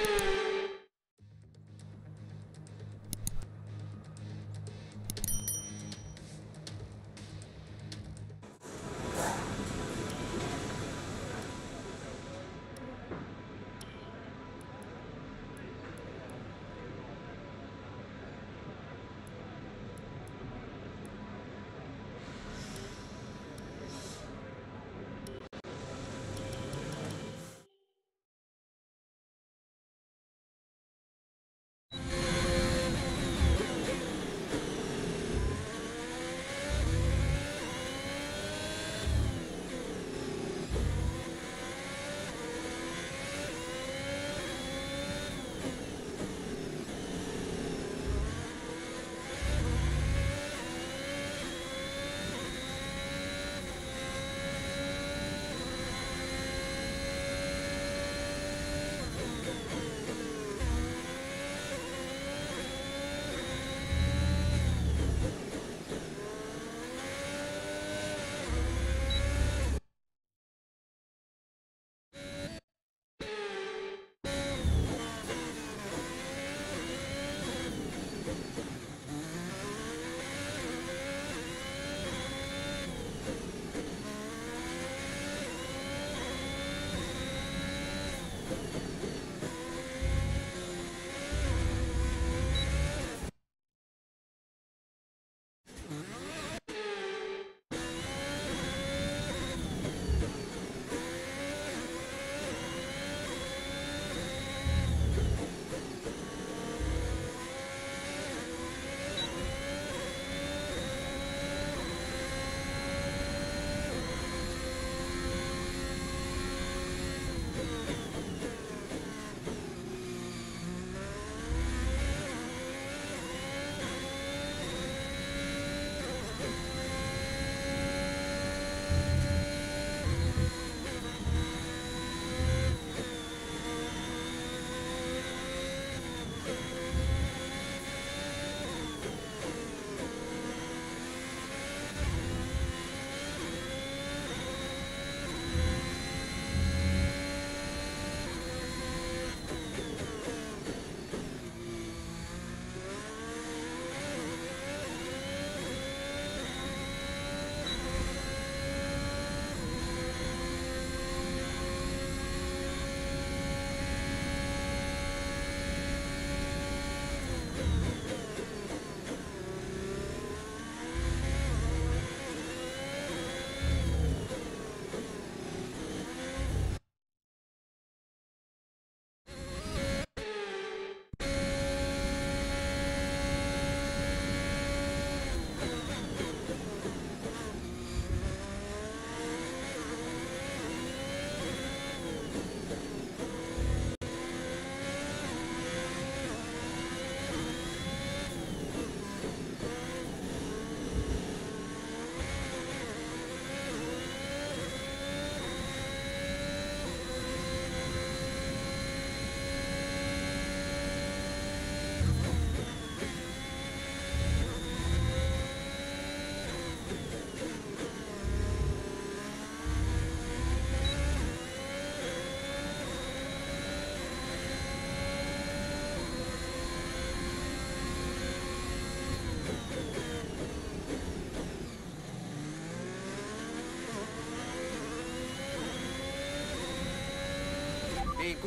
you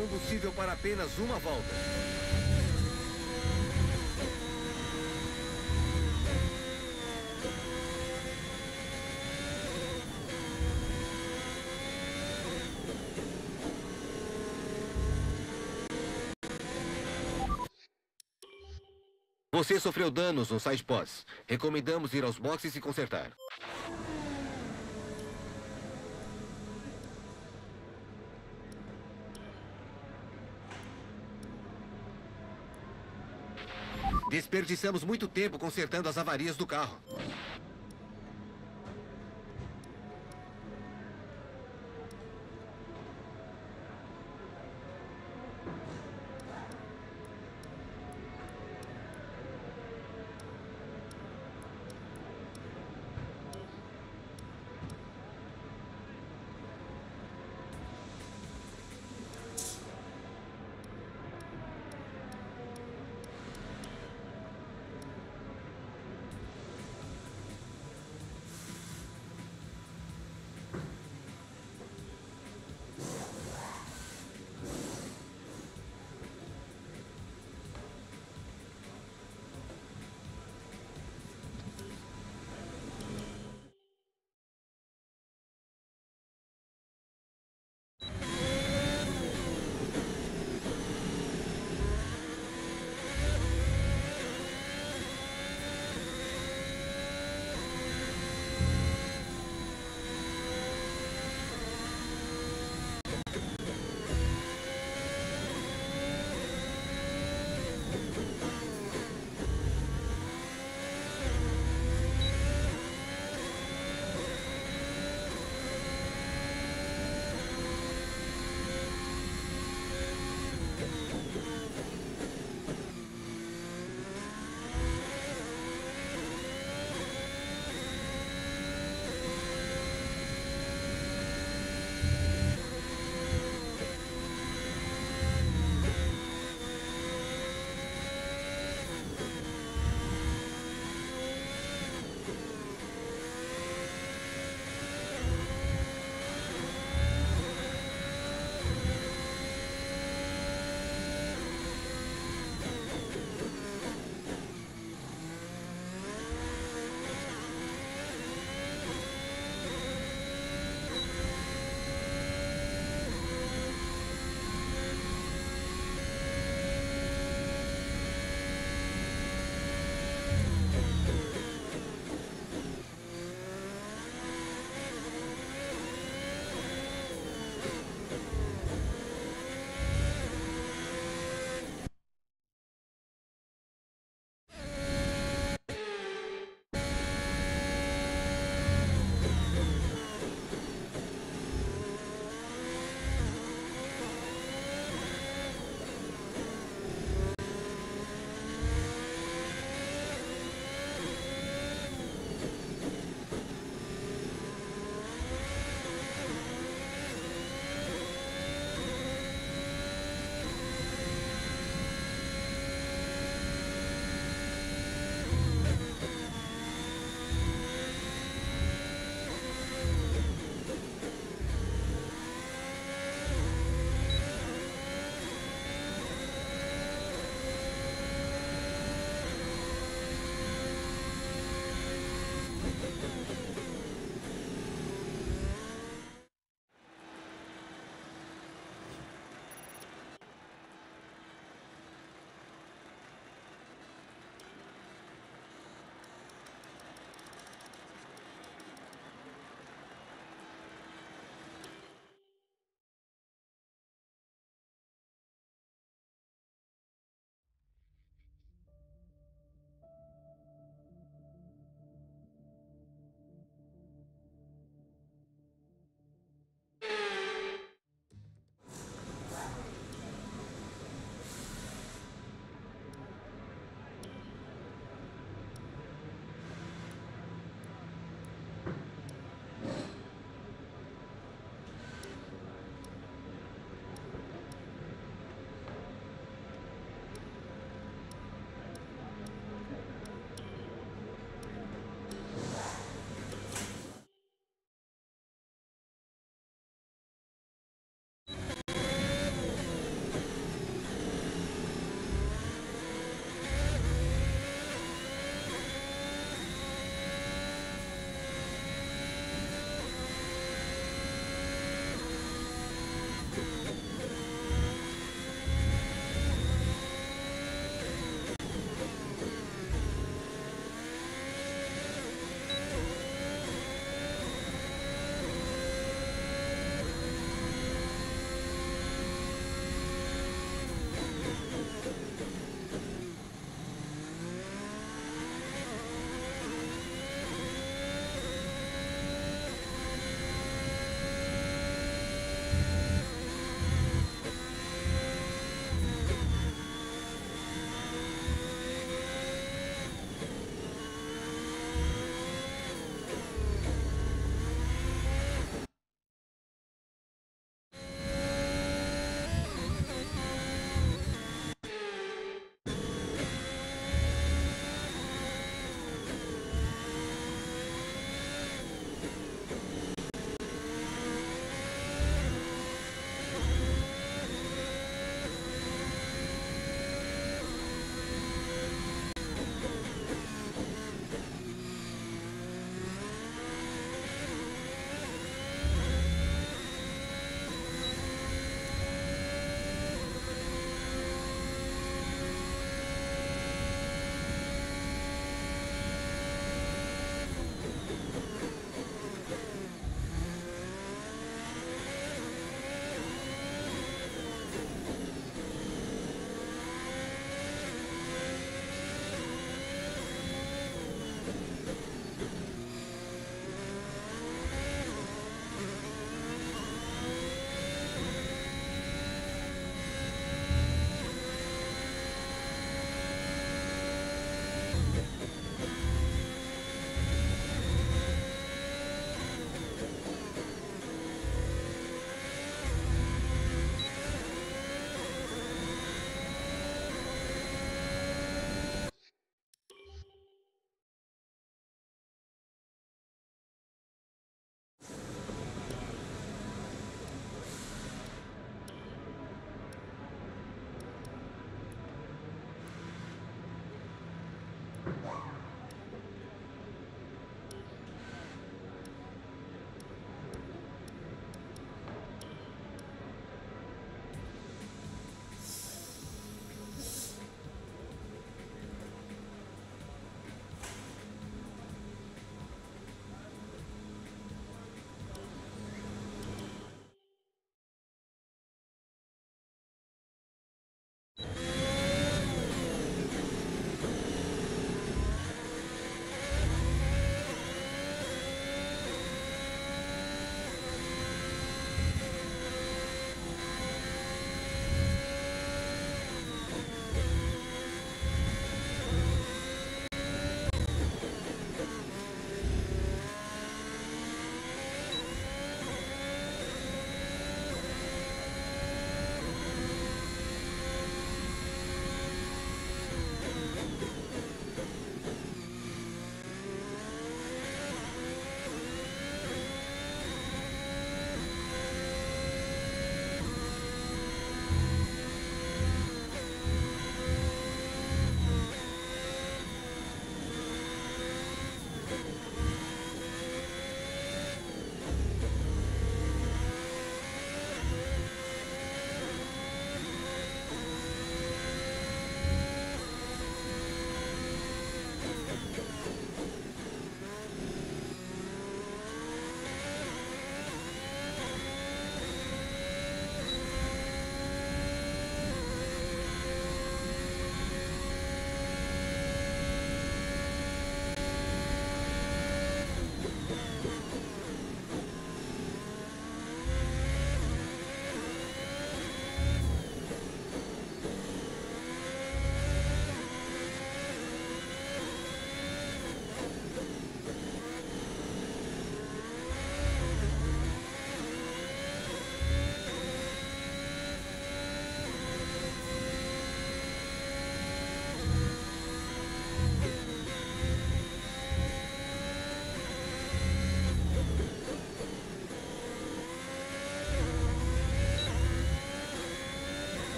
combustível para apenas uma volta. Você sofreu danos no side pods. Recomendamos ir aos boxes e consertar. Desperdiçamos muito tempo consertando as avarias do carro.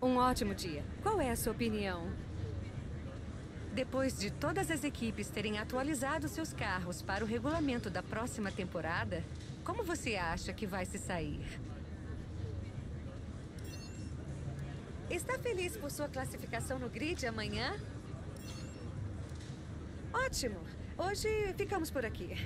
Um ótimo dia. Qual é a sua opinião? Depois de todas as equipes terem atualizado seus carros para o regulamento da próxima temporada, como você acha que vai se sair? Está feliz por sua classificação no grid amanhã? Ótimo! Hoje ficamos por aqui.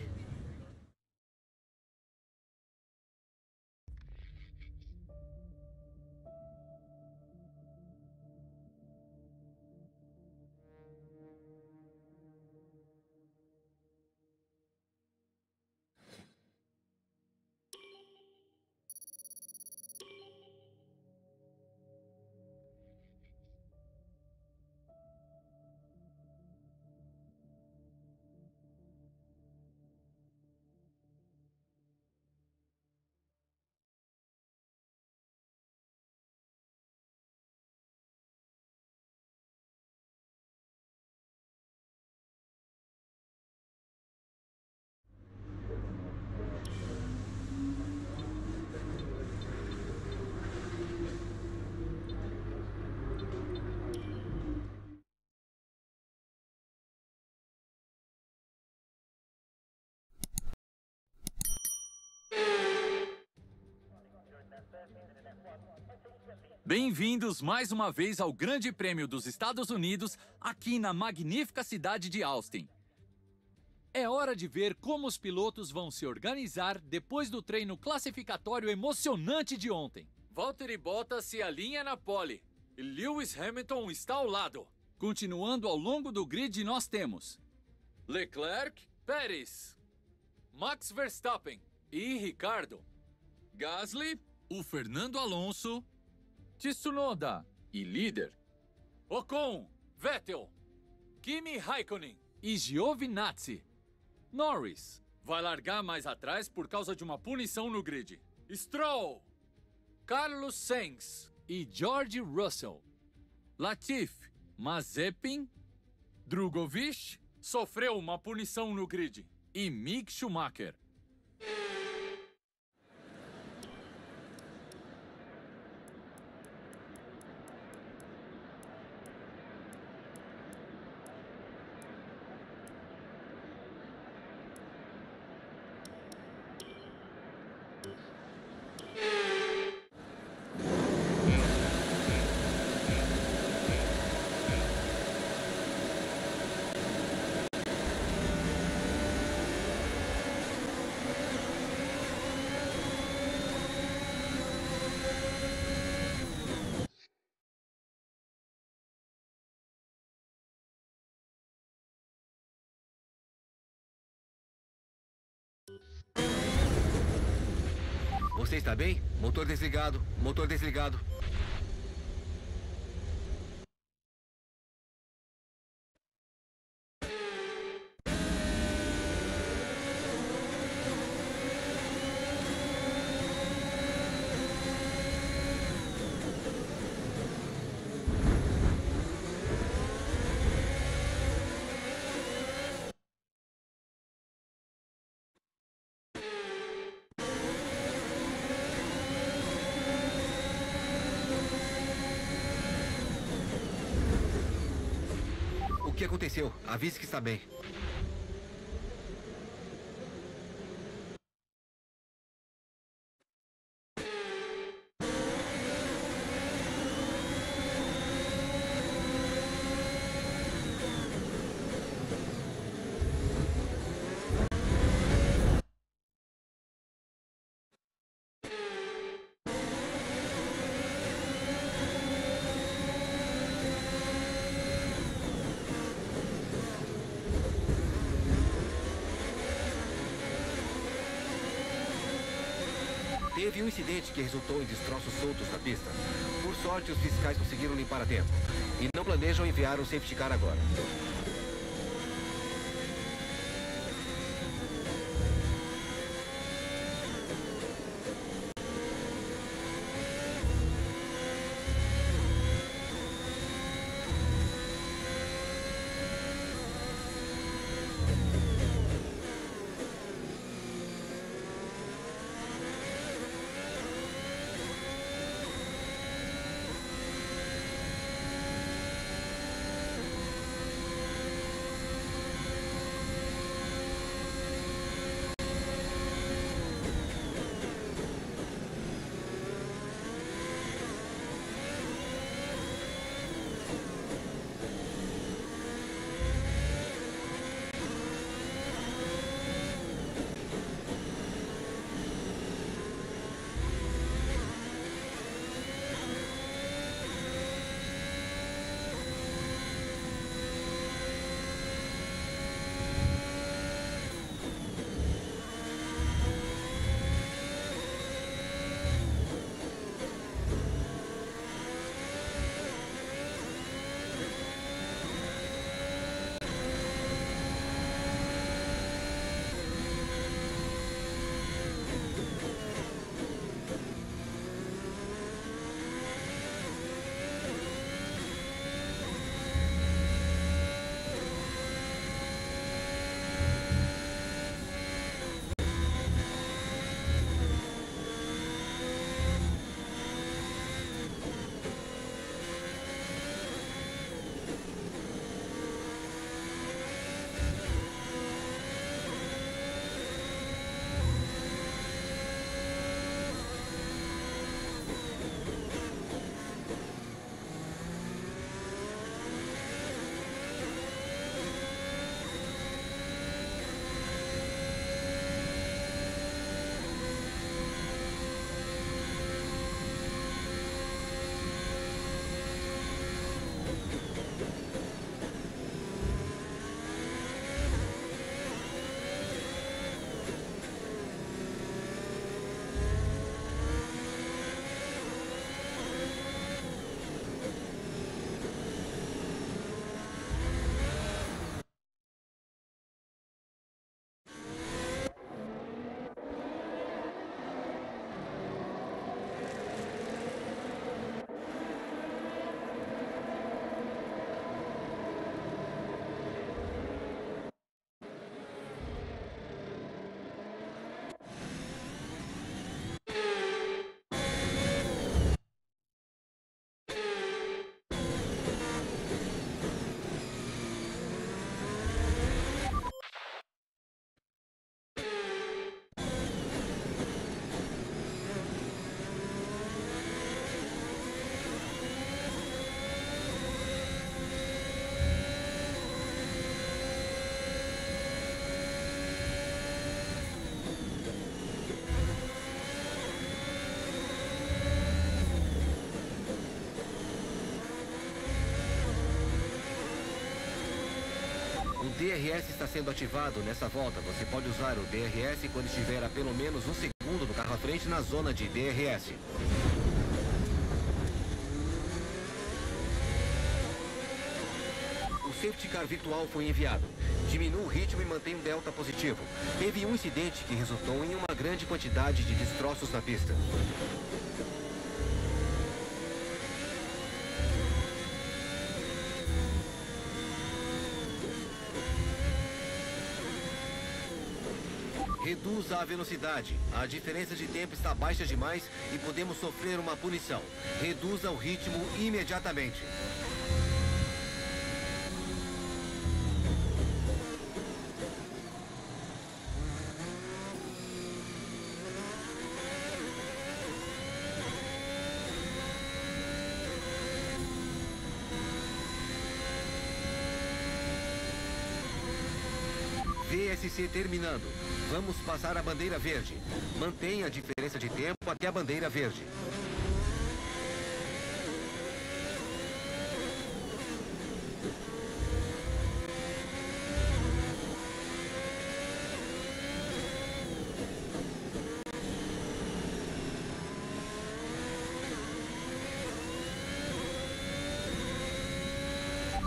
Bem-vindos mais uma vez ao Grande Prêmio dos Estados Unidos, aqui na magnífica cidade de Austin. É hora de ver como os pilotos vão se organizar depois do treino classificatório emocionante de ontem. Valtteri Bottas se alinha na pole e Lewis Hamilton está ao lado. Continuando ao longo do grid, nós temos Leclerc, Pérez, Max Verstappen e Ricardo, Gasly, o Fernando Alonso Tsunoda e líder. Ocon, Vettel, Kimi Raikkonen e Giovinazzi. Norris vai largar mais atrás por causa de uma punição no grid. Stroll, Carlos Sainz e George Russell. Latifi, Mazepin, Drogovic sofreu uma punição no grid. E Mick Schumacher. Você está bem? Motor desligado, motor desligado. O que aconteceu? Avise que está bem. Teve um incidente que resultou em destroços soltos na pista. Por sorte, os fiscais conseguiram limpar a tempo. E não planejam enviar um safety car agora. DRS está sendo ativado nessa volta. Você pode usar o DRS quando estiver a pelo menos um segundo do carro à frente na zona de DRS. O safety car virtual foi enviado. Diminua o ritmo e mantém um delta positivo. Teve um incidente que resultou em uma grande quantidade de destroços na pista. Reduza a velocidade. A diferença de tempo está baixa demais e podemos sofrer uma punição. Reduza o ritmo imediatamente. VSC terminando. Vamos passar a bandeira verde. Mantenha a diferença de tempo até a bandeira verde.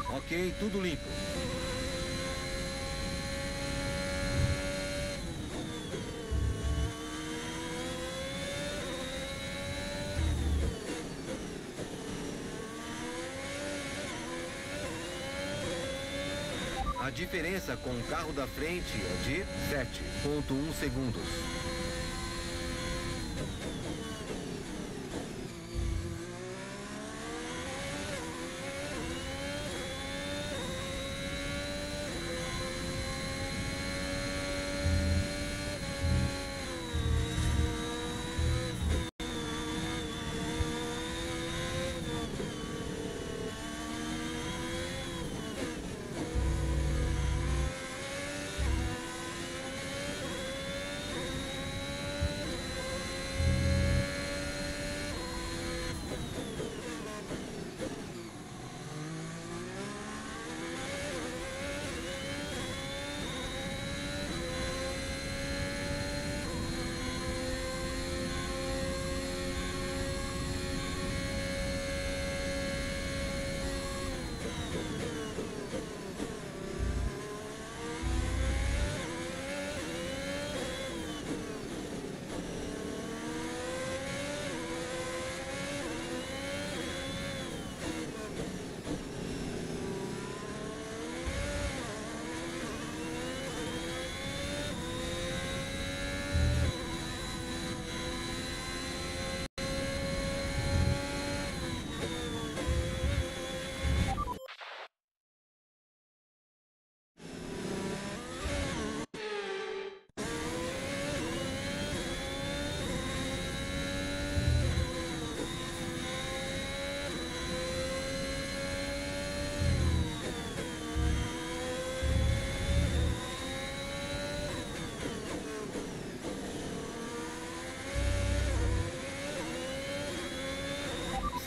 Ok, tudo limpo. Diferença com o carro da frente é de 7.1 segundos.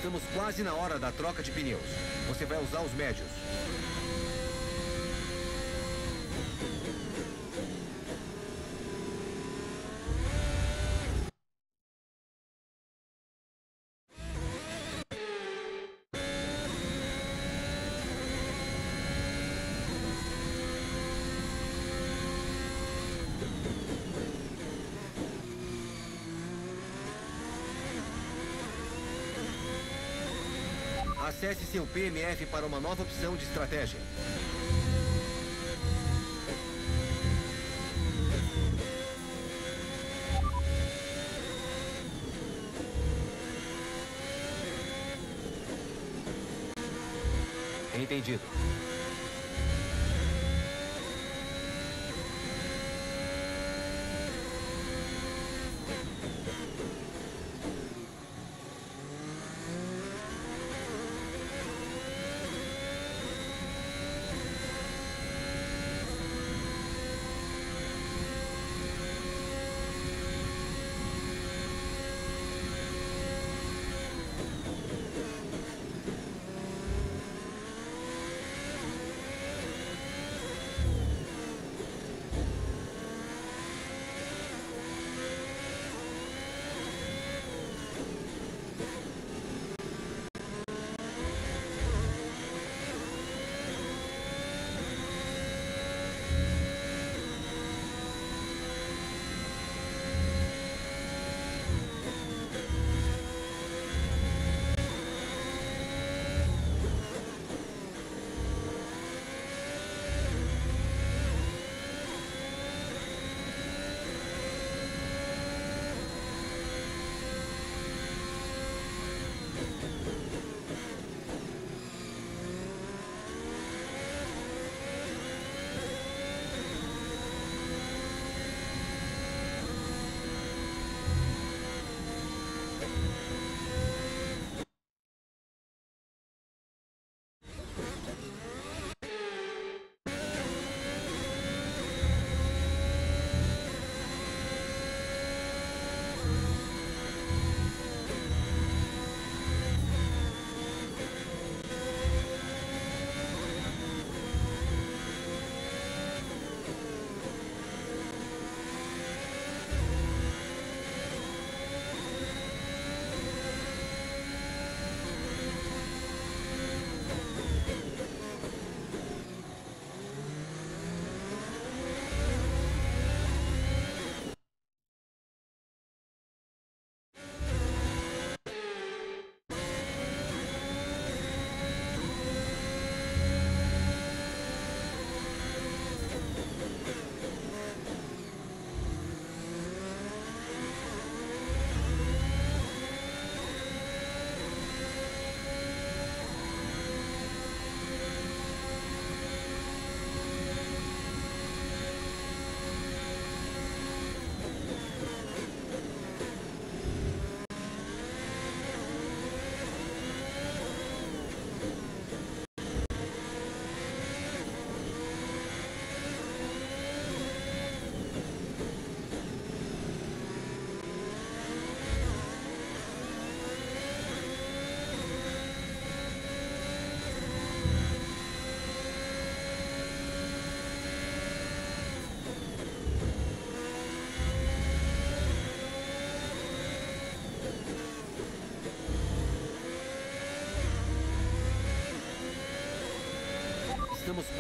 Estamos quase na hora da troca de pneus. Você vai usar os médios. Acesse seu PMF para uma nova opção de estratégia.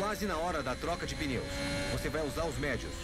Quase na hora da troca de pneus. Você vai usar os médios.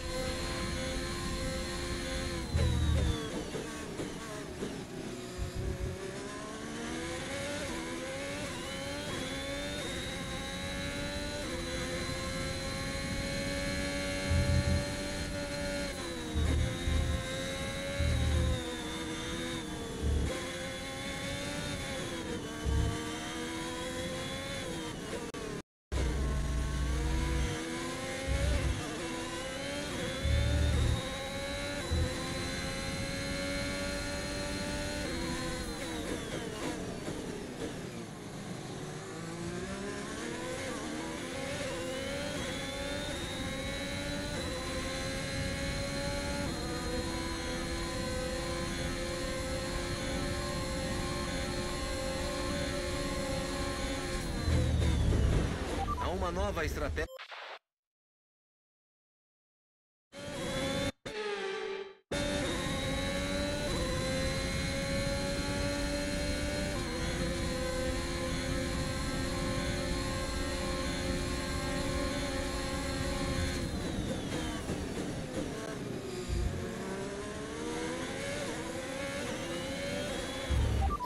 Há uma nova estratégia.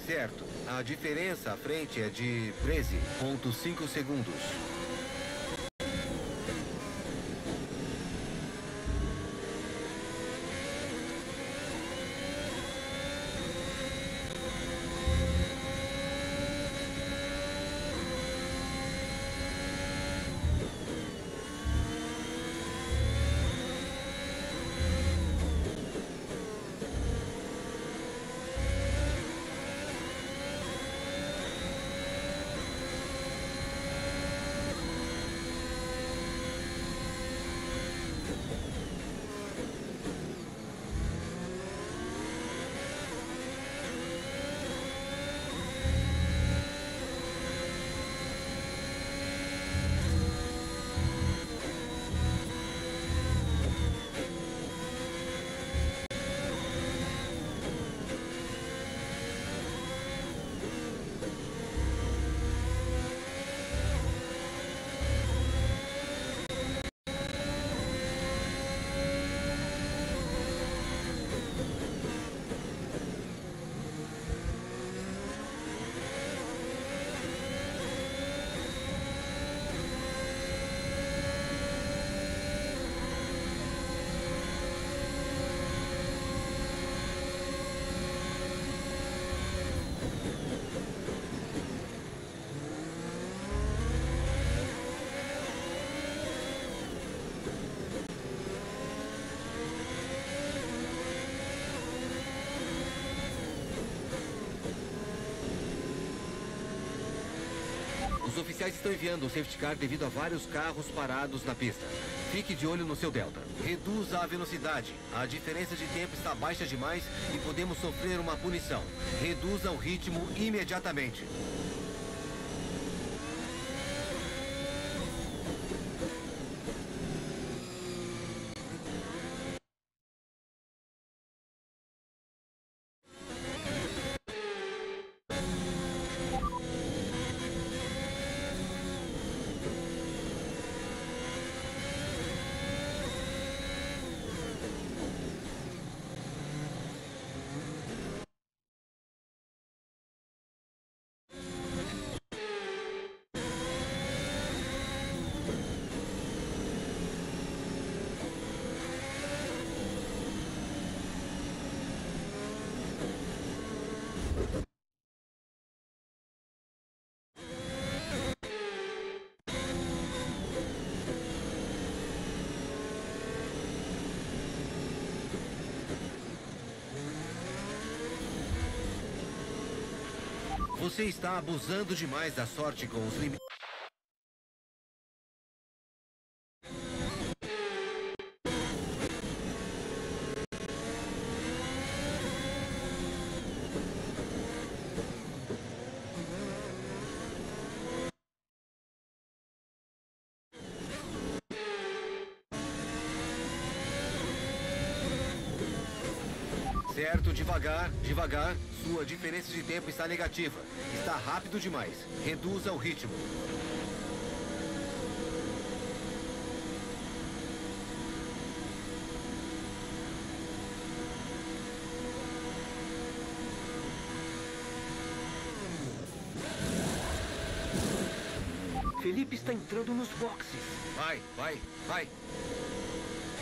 Certo. A diferença à frente é de 13,5 segundos. Oficiais estão enviando um safety car devido a vários carros parados na pista. Fique de olho no seu delta. Reduza a velocidade. A diferença de tempo está baixa demais e podemos sofrer uma punição. Reduza o ritmo imediatamente. Você está abusando demais da sorte com os limites. Devagar, devagar, sua diferença de tempo está negativa. Está rápido demais. Reduza o ritmo. Felipe está entrando nos boxes. Vai, vai, vai.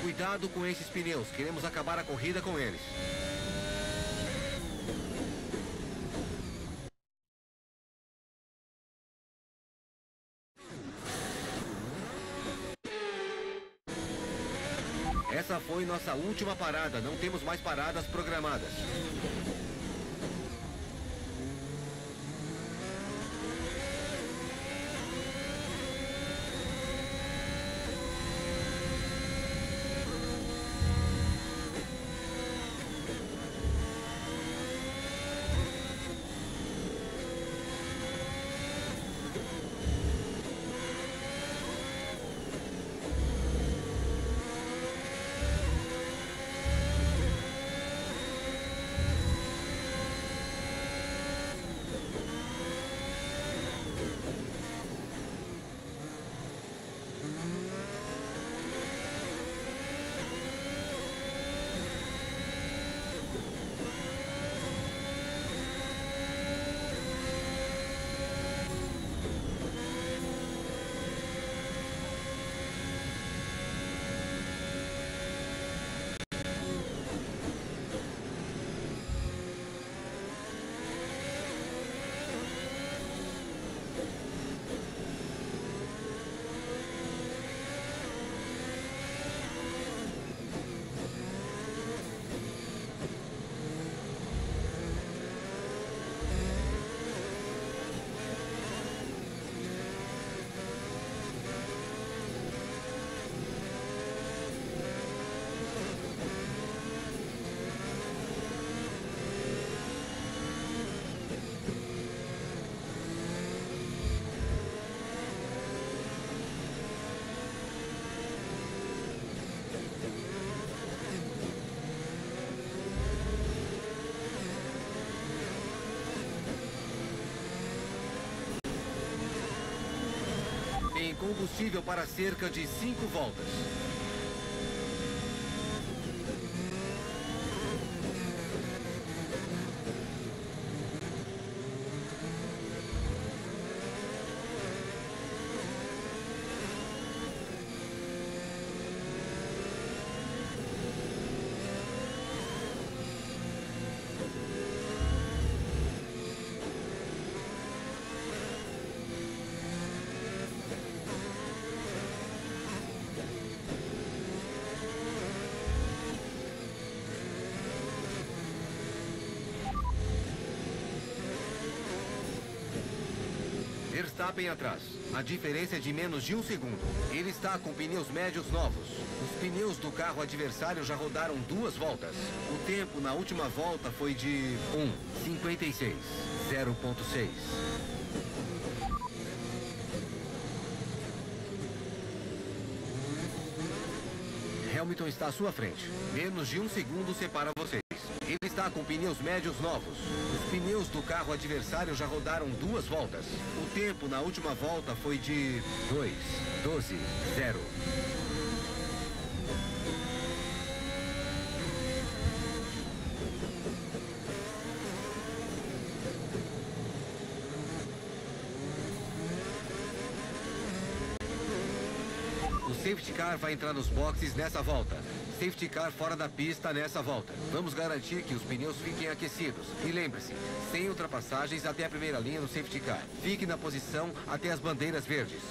Cuidado com esses pneus. Queremos acabar a corrida com eles. Foi nossa última parada. Não temos mais paradas programadas. Combustível para cerca de cinco voltas. Verstappen atrás. A diferença é de menos de um segundo. Ele está com pneus médios novos. Os pneus do carro adversário já rodaram duas voltas. O tempo na última volta foi de 1,56. 0,6. Hamilton está à sua frente. Menos de um segundo separa vocês. Está com pneus médios novos. Os pneus do carro adversário já rodaram duas voltas. O tempo na última volta foi de 2, 12, 0. Safety car vai entrar nos boxes nessa volta. Safety car fora da pista nessa volta. Vamos garantir que os pneus fiquem aquecidos. E lembre-se, sem ultrapassagens até a primeira linha do safety car. Fique na posição até as bandeiras verdes.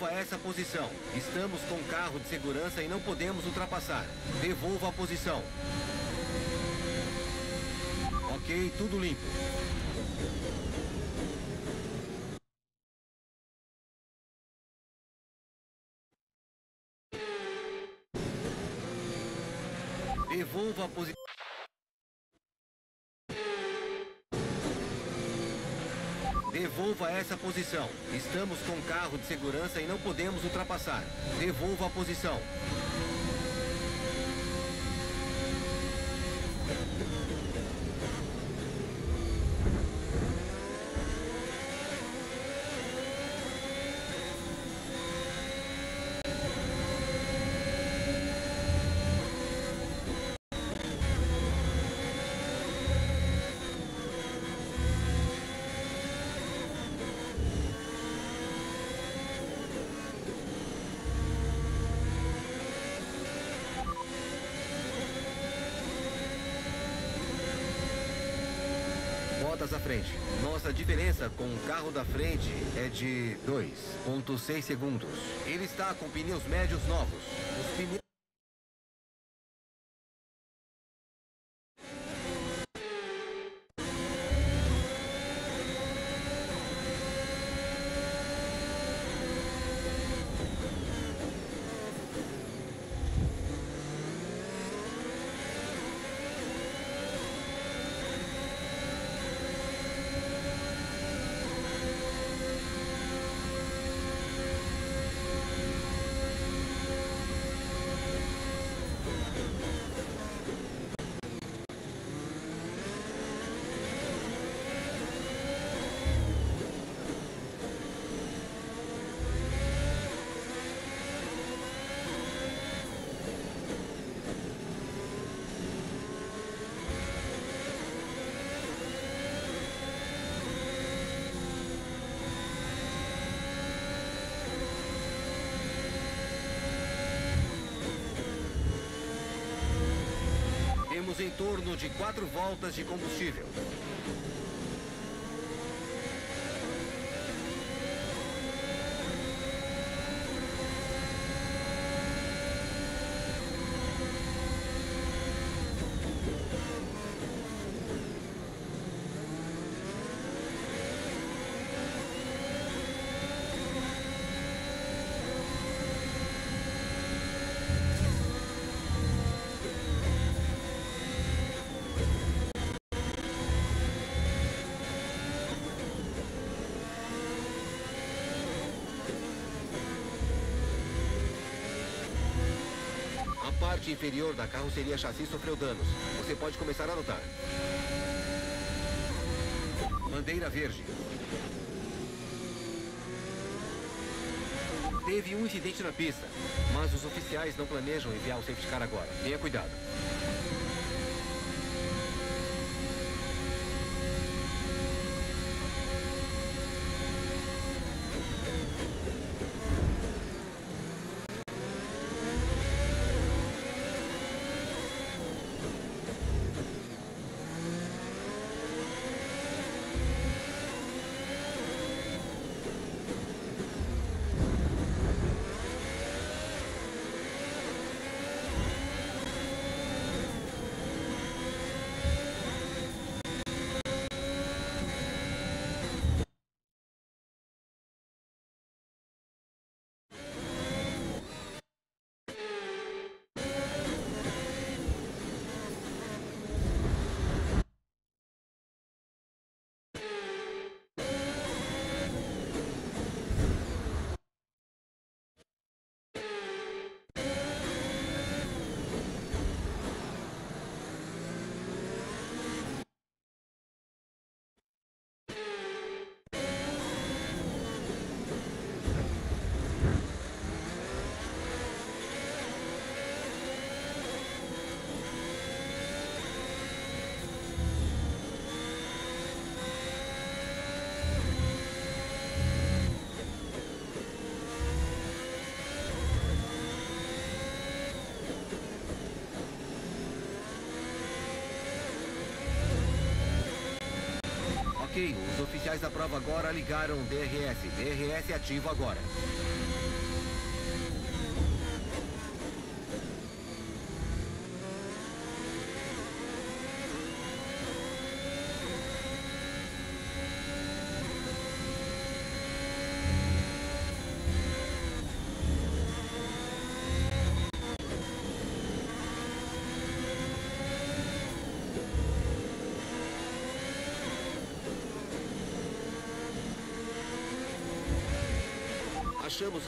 Devolva essa posição. Estamos com carro de segurança e não podemos ultrapassar. Devolva a posição. Ok, tudo limpo. Essa posição. Estamos com carro de segurança e não podemos ultrapassar. Devolva a posição. Botas à frente. Nossa diferença com o carro da frente é de 2.6 segundos. Ele está com pneus médios novos. Os pneus Temos em torno de quatro voltas de combustível. Inferior da carroceria chassi sofreu danos. Você pode começar a notar. Bandeira verde. Teve um incidente na pista, mas os oficiais não planejam enviar o safety car agora. Tenha cuidado. Ok, os oficiais da prova agora ligaram o DRS. DRS ativo agora.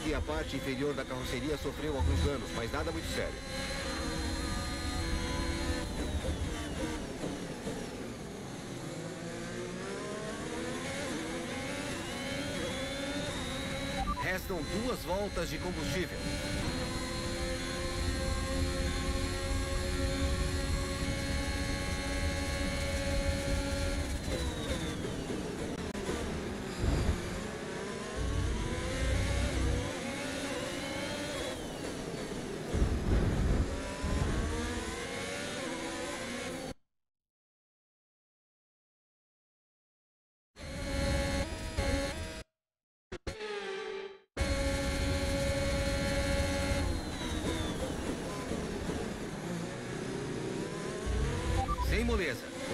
Que a parte inferior da carroceria sofreu alguns danos, mas nada muito sério. Restam duas voltas de combustível.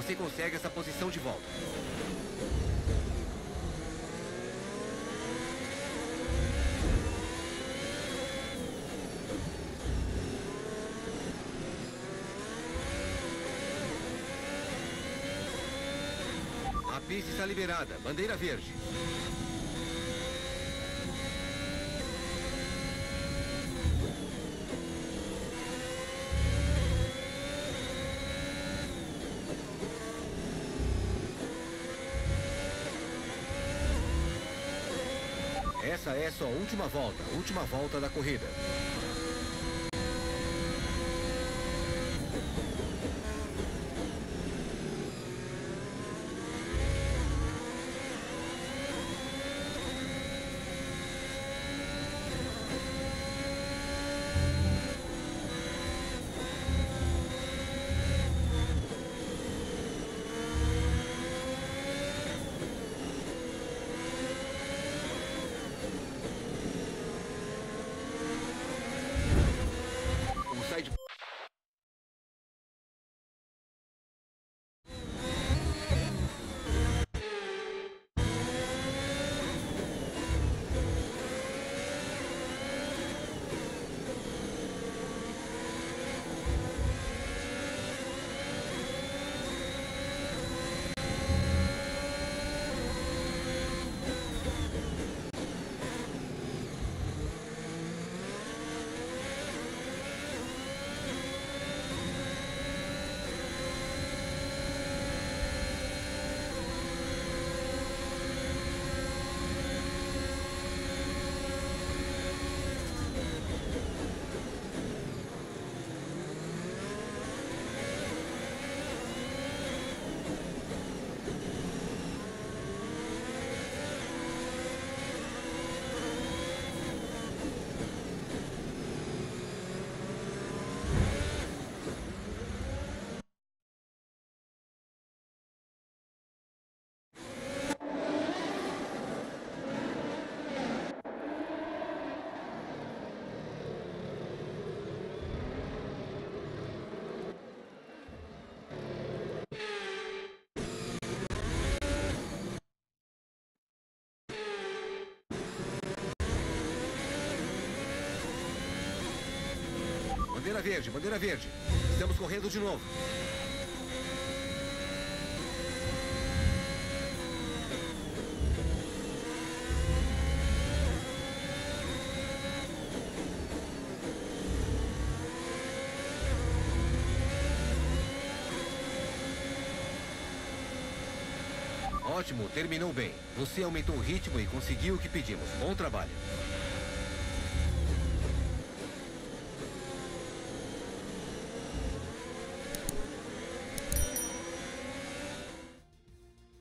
Você consegue essa posição de volta. A pista está liberada. Bandeira verde. Sua última volta, última volta da corrida. Bandeira verde, bandeira verde. Estamos correndo de novo. Ótimo, terminou bem. Você aumentou o ritmo e conseguiu o que pedimos. Bom trabalho.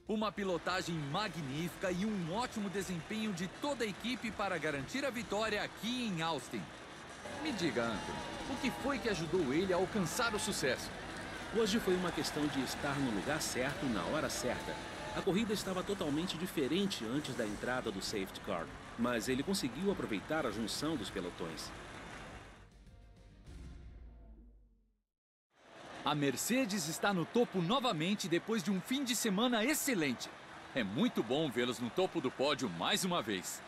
Uma pilotagem magnífica e um ótimo desempenho de toda a equipe para garantir a vitória aqui em Austin. Me diga, Anthony, o que foi que ajudou ele a alcançar o sucesso? Hoje foi uma questão de estar no lugar certo na hora certa. A corrida estava totalmente diferente antes da entrada do safety car, mas ele conseguiu aproveitar a junção dos pelotões. A Mercedes está no topo novamente depois de um fim de semana excelente. É muito bom vê-los no topo do pódio mais uma vez.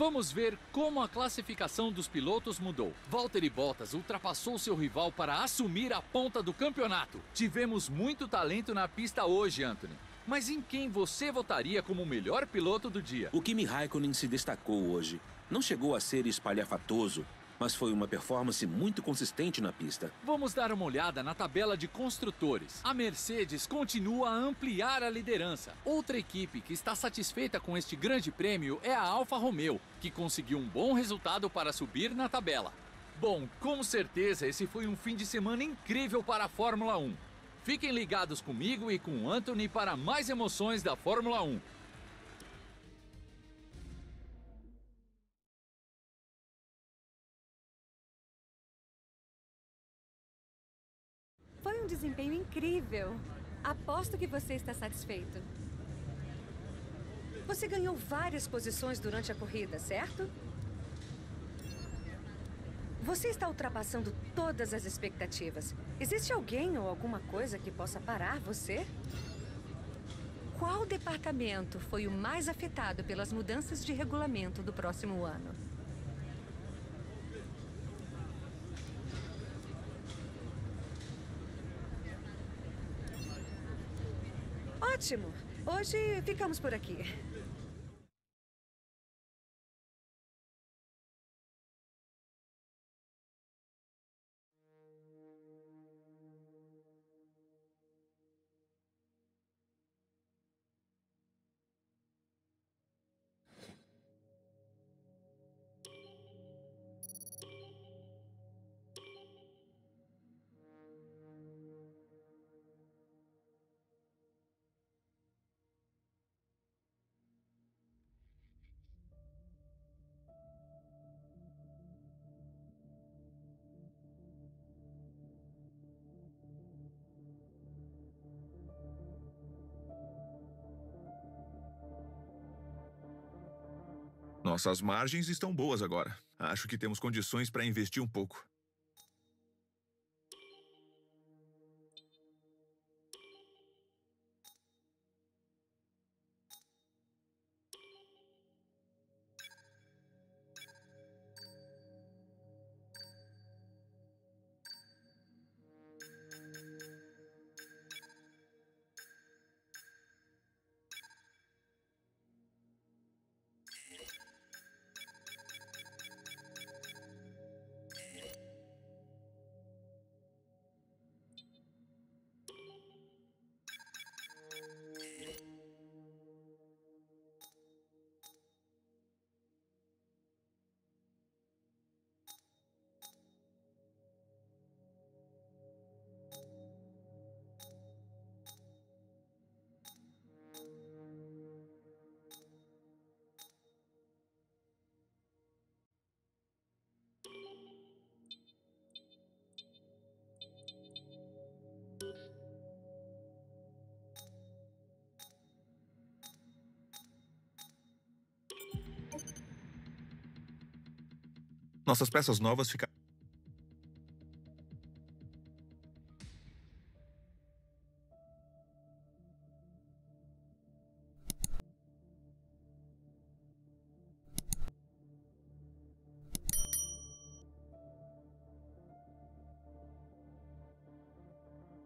Vamos ver como a classificação dos pilotos mudou. Valtteri Bottas ultrapassou seu rival para assumir a ponta do campeonato. Tivemos muito talento na pista hoje, Anthony. Mas em quem você votaria como o melhor piloto do dia? O Kimi Raikkonen se destacou hoje. Não chegou a ser espalhafatoso, mas foi uma performance muito consistente na pista. Vamos dar uma olhada na tabela de construtores. A Mercedes continua a ampliar a liderança. Outra equipe que está satisfeita com este grande prêmio é a Alfa Romeo, que conseguiu um bom resultado para subir na tabela. Bom, com certeza esse foi um fim de semana incrível para a Fórmula 1. Fiquem ligados comigo e com Anthony para mais emoções da Fórmula 1. Desempenho incrível. Aposto que você está satisfeito. Você ganhou várias posições durante a corrida, certo? Você está ultrapassando todas as expectativas. Existe alguém ou alguma coisa que possa parar você? Qual departamento foi o mais afetado pelas mudanças de regulamento do próximo ano? Ótimo! Hoje ficamos por aqui. Nossas margens estão boas agora. Acho que temos condições para investir um pouco. Nossas peças novas ficaram.